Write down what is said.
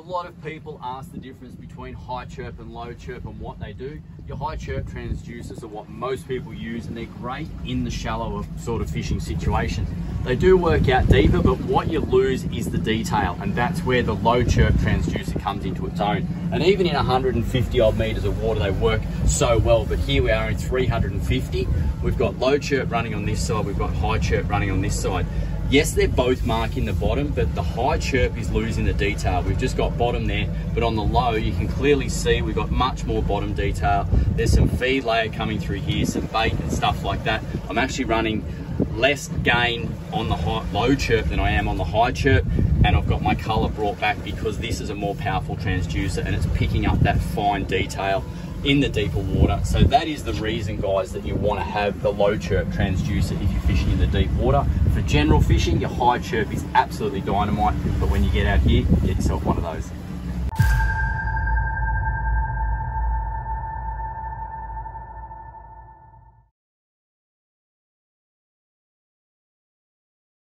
A lot of people ask the difference between high chirp and low chirp and what they do. Your high chirp transducers are what most people use and they're great in the shallower sort of fishing situation. They do work out deeper, but what you lose is the detail and that's where the low chirp transducer comes into its own. And even in 150 odd meters of water, they work so well, but here we are in 350. We've got low chirp running on this side, we've got high chirp running on this side. Yes, they're both marking the bottom, but the high chirp is losing the detail. We've just got bottom there, but on the low, you can clearly see we've got much more bottom detail. There's some feed layer coming through here, some bait and stuff like that. I'm actually running less gain on the high, low chirp than I am on the high chirp, and I've got my color brought back because this is a more powerful transducer and it's picking up that fine detail in the deeper water. So that is the reason, guys, that you want to have the low chirp transducer if you're fishing in the deep water. For general fishing, your high chirp is absolutely dynamite, but when you get out here, get yourself one of those.